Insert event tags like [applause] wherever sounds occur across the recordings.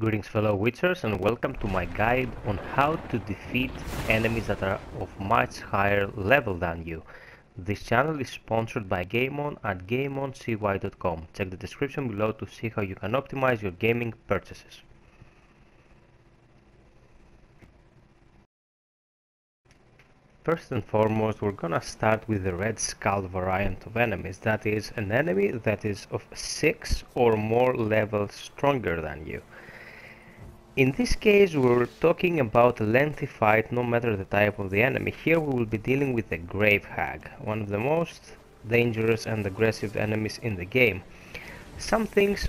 Greetings fellow Witchers and welcome to my guide on how to defeat enemies that are of much higher level than you. This channel is sponsored by GameOn at GameOnCY.com. Check the description below to see how you can optimize your gaming purchases. First and foremost, we're gonna start with the Red Skull variant of enemies. That is, an enemy that is of 6 or more levels stronger than you. In this case we're talking about a lengthy fight no matter the type of the enemy. Here we will be dealing with the Grave Hag, one of the most dangerous and aggressive enemies in the game. Some things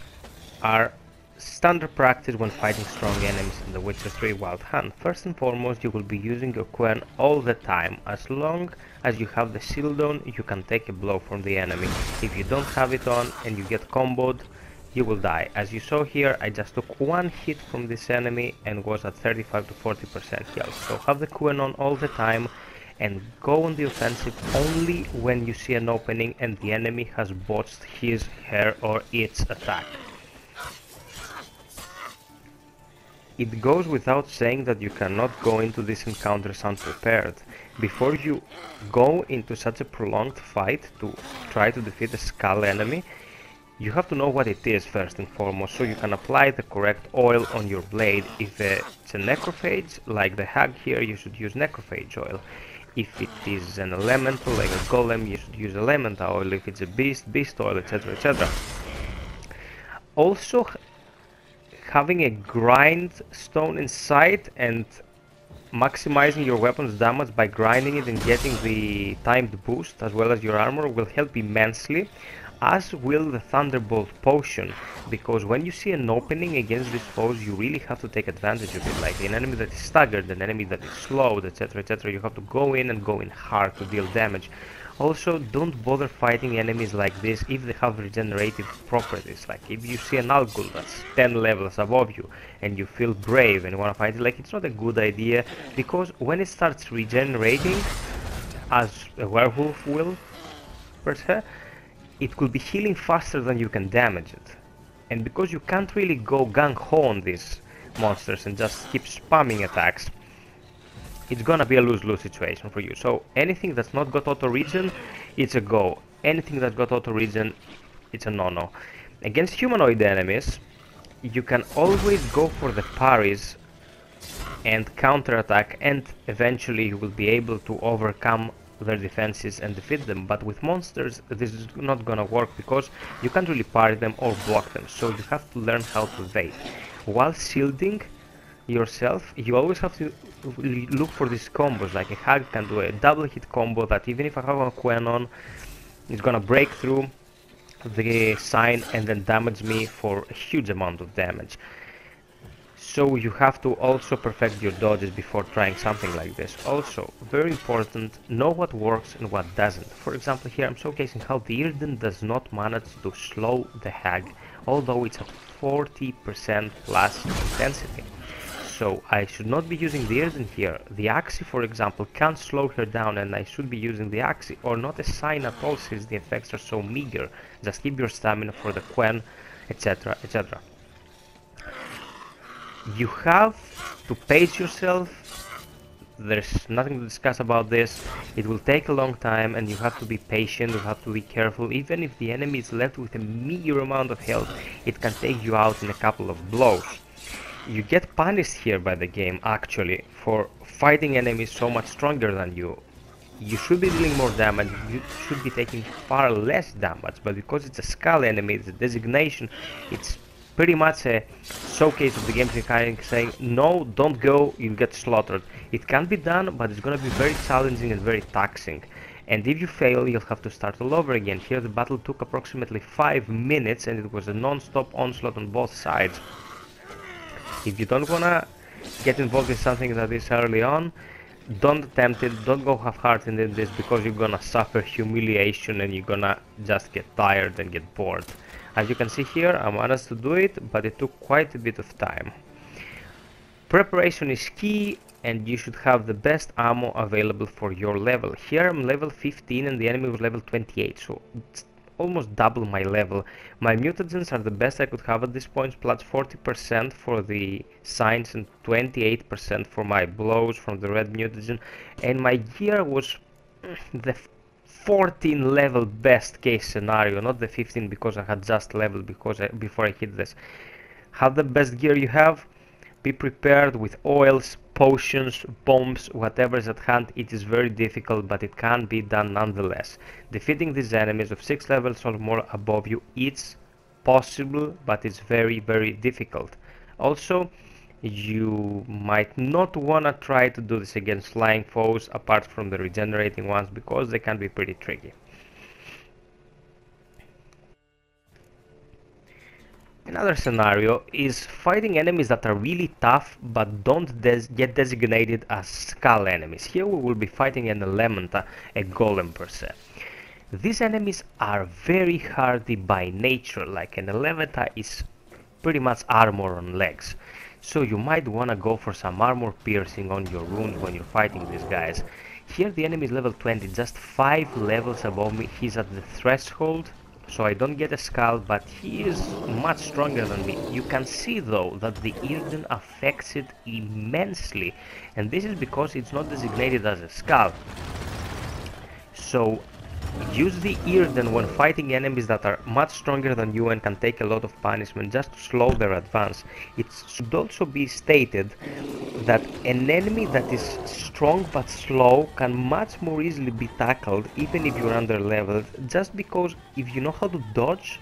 are standard practice when fighting strong enemies in the Witcher 3 Wild Hunt. First and foremost you will be using your Quen all the time. As long as you have the shield on you can take a blow from the enemy. If you don't have it on and you get comboed you will die. As you saw here, I just took one hit from this enemy and was at 35 to 40% health. So have the Quen on all the time and go on the offensive only when you see an opening and the enemy has botched his, her or its attack. It goes without saying that you cannot go into these encounters unprepared. Before you go into such a prolonged fight to try to defeat a skull enemy, you have to know what it is first and foremost so you can apply the correct oil on your blade. If it's a necrophage, like the hag here, you should use necrophage oil. If it is an elemental, like a golem, you should use elemental oil. If it's a beast, beast oil, etc, etc. Also, having a grindstone inside and maximizing your weapon's damage by grinding it and getting the timed boost as well as your armor will help immensely as will the Thunderbolt potion, because when you see an opening against these foes, you really have to take advantage of it. Like an enemy that is staggered, an enemy that is slowed, etc, etc, you have to go in and go in hard to deal damage. Also, don't bother fighting enemies like this if they have regenerative properties. Like if you see an Alghoul that's 10 levels above you and you feel brave and you want to fight it, like it's not a good idea because when it starts regenerating, as a werewolf will, per se, it will be healing faster than you can damage it. And because you can't really go gung-ho on these monsters and just keep spamming attacks, it's gonna be a lose-lose situation for you. So anything that's not got auto-regen, it's a go. Anything that got auto-regen, it's a no-no. Against humanoid enemies, you can always go for the parries and counter-attack and eventually you will be able to overcome their defenses and defeat them but with monsters this is not gonna work because you can't really parry them or block them so you have to learn how to evade. While shielding yourself you always have to look for these combos like a hag can do a double hit combo that even if I have a Quen on it's gonna break through the sign and then damage me for a huge amount of damage so you have to also perfect your dodges before trying something like this. Also, very important, know what works and what doesn't. For example, here I'm showcasing how the Yrden does not manage to slow the Hag, although it's at 40% plus intensity. So I should not be using the Yrden here. The Axii, for example, can't slow her down and I should be using the Axii, or not a sign at all since the effects are so meager. Just keep your stamina for the Quen, etc, etc you have to pace yourself. There's nothing to discuss about this. It will take a long time and you have to be patient you have to be careful. Even if the enemy is left with a meager amount of health it can take you out in a couple of blows. You get punished here by the game actually for fighting enemies so much stronger than you. You should be dealing more damage, you should be taking far less damage, but because it's a skull enemy, it's a designation, it's pretty much a showcase of the game's mechanic saying no don't go you'll get slaughtered. It can be done but it's gonna be very challenging and very taxing. And if you fail you'll have to start all over again. Here the battle took approximately 5 minutes and it was a non-stop onslaught on both sides. If you don't wanna get involved in something that is early on don't attempt it. Don't go half-hearted in this because you're gonna suffer humiliation and you're gonna just get tired and get bored as you can see here, I managed to do it, but it took quite a bit of time. Preparation is key and you should have the best ammo available for your level. Here I'm level 15 and the enemy was level 28, so it's almost double my level. My mutagens are the best I could have at this point, plus 40% for the signs and 28% for my blows from the red mutagen. And my gear was [clears throat] the 14 level best case scenario, not the 15 because I had just leveled because I, before I hit this. Have the best gear you have, be prepared with oils, potions, bombs, whatever is at hand. It is very difficult, but it can be done nonetheless. Defeating these enemies of 6 levels or more above you, it's possible, but it's very, very difficult. Also, you might not want to try to do this against flying foes apart from the regenerating ones because they can be pretty tricky. Another scenario is fighting enemies that are really tough but don't des get designated as skull enemies. Here we will be fighting an Elementa, a golem per se. These enemies are very hardy by nature, like an Elementa is pretty much armor on legs. So you might wanna go for some armor piercing on your wound when you're fighting these guys. Here the enemy is level 20, just 5 levels above me, he's at the threshold so I don't get a skull, but he is much stronger than me. You can see though that the Yrden affects it immensely, and this is because it's not designated as a skull. So use the Yrden when fighting enemies that are much stronger than you and can take a lot of punishment. Just to slow their advance. It should also be stated that an enemy that is strong but slow can much more easily be tackled even if you're under leveled just because if you know how to dodge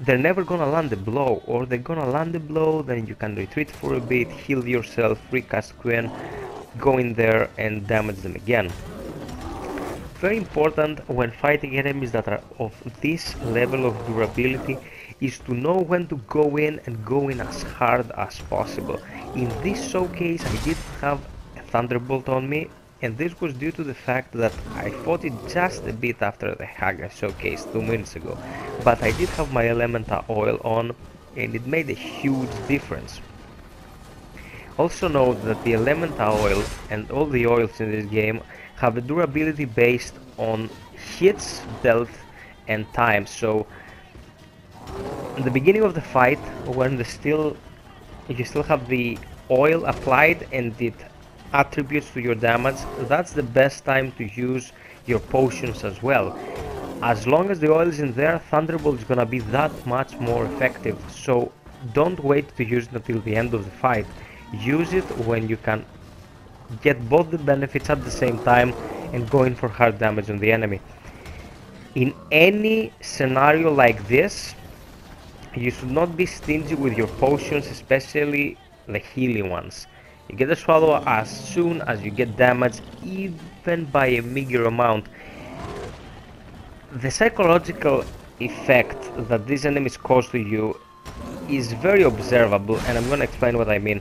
they're never gonna land a blow. Or they're gonna land a blow then you can retreat for a bit heal yourself recast Quen go in there and damage them again very important when fighting enemies that are of this level of durability is to know when to go in and go in as hard as possible. In this showcase I did have a Thunderbolt on me and this was due to the fact that I fought it just a bit after the Haga showcase two minutes ago but I did have my Elementa oil on and it made a huge difference. Also note that the Elementa oil and all the oils in this game have a durability based on hits dealt and time. So in the beginning of the fight when the still you still have the oil applied and it attributes to your damage that's the best time to use your potions as well. As long as the oil is in there thunderbolt is gonna be that much more effective. So don't wait to use it until the end of the fight. Use it when you can get both the benefits at the same time and going for hard damage on the enemy in any scenario like this you should not be stingy with your potions, especially the healing ones. You get a swallow as soon as you get damaged, even by a meager amount. The psychological effect that these enemies cause to you is very observable and I'm gonna explain what I mean.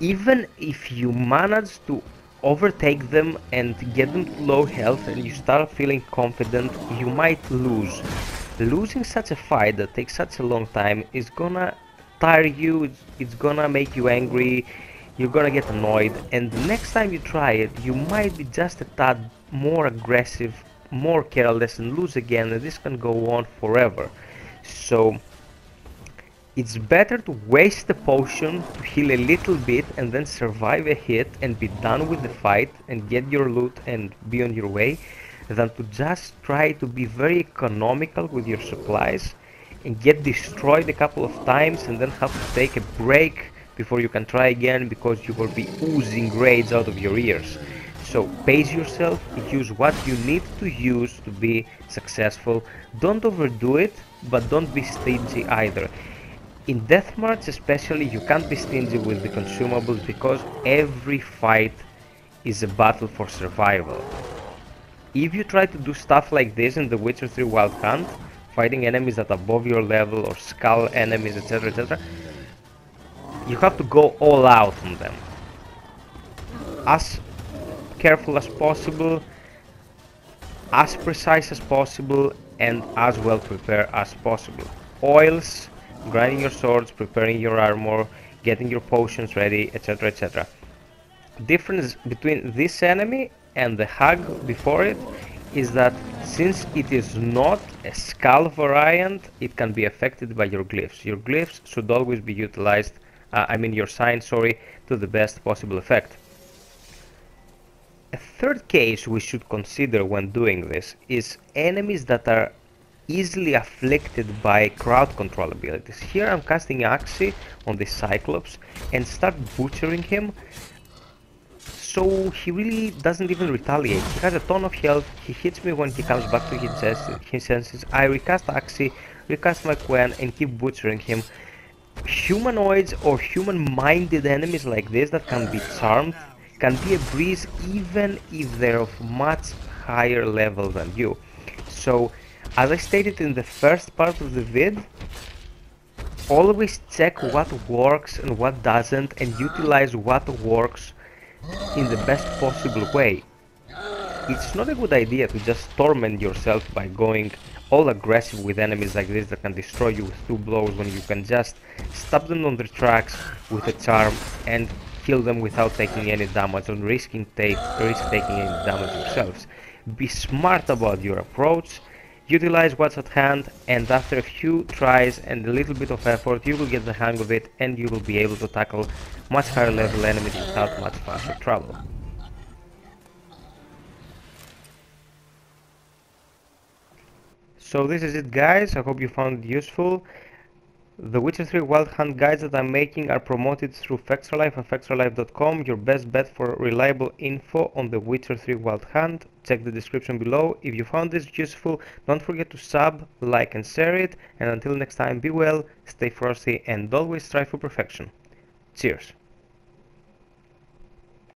Even if you manage to overtake them and get them to low health and you start feeling confident, you might lose losing such a fight that takes such a long time is gonna tire you, it's, it's gonna make you angry, you're gonna get annoyed, and the next time you try it, you might be just a tad more aggressive, more careless, and lose again, and this can go on forever. So, it's better to waste the potion to heal a little bit and then survive a hit and be done with the fight and get your loot and be on your way than to just try to be very economical with your supplies and get destroyed a couple of times and then have to take a break before you can try again because you will be oozing grades out of your ears. So pace yourself, use what you need to use to be successful. Don't overdo it, but don't be stingy either. In Deathmarch especially, you can't be stingy with the consumables because every fight is a battle for survival if you try to do stuff like this in The Witcher 3 Wild Hunt, fighting enemies that are above your level or skull enemies, etc, etc, you have to go all out on them. As careful as possible, as precise as possible, and as well prepared as possible. Oils, grinding your swords, preparing your armor, getting your potions ready, etc, etc. Difference between this enemy and the hag before it is that since it is not a skull variant, it can be affected by your glyphs. Your glyphs should always be utilized, uh, I mean your sign, sorry, to the best possible effect. A third case we should consider when doing this is enemies that are easily afflicted by crowd control abilities. Here I'm casting Axii on the Cyclops and start butchering him so he really doesn't even retaliate. He has a ton of health, he hits me when he comes back to his, senses. I recast Axii, recast my Quen and keep butchering him. Humanoids or human-minded enemies like this that can be charmed can be a breeze even if they're of much higher level than you. So, as I stated in the first part of the vid, always check what works and what doesn't and utilize what works in the best possible way. It's not a good idea to just torment yourself by going all aggressive with enemies like this that can destroy you with two blows when you can just stop them on their tracks with a charm and kill them without taking any damage and risking take, risk taking any damage yourselves. Be smart about your approach, utilize what's at hand and after a few tries and a little bit of effort you will get the hang of it and you will be able to tackle much higher level enemies without much faster travel. So this is it guys, I hope you found it useful. The Witcher 3 Wild Hunt guides that I'm making are promoted through Fextralife and Fextralife.com, your best bet for reliable info on The Witcher 3 Wild Hunt. Check the description below. If you found this useful, don't forget to sub, like and share it. And until next time, be well, stay frosty and always strive for perfection. Cheers!